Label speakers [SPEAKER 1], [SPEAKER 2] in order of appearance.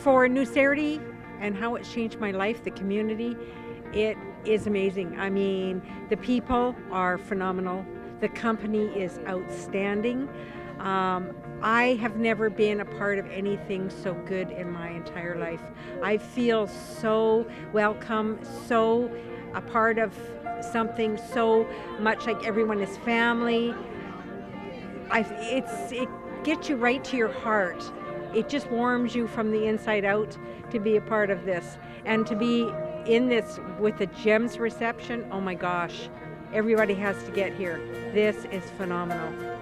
[SPEAKER 1] for NuCerity and how it's changed my life, the community, it is amazing. I mean, the people are phenomenal. The company is outstanding. Um, I have never been a part of anything so good in my entire life. I feel so welcome, so a part of something so much like everyone is family. I, it's it gets you right to your heart. It just warms you from the inside out to be a part of this and to be in this with the gems reception. Oh my gosh, everybody has to get here. This is phenomenal.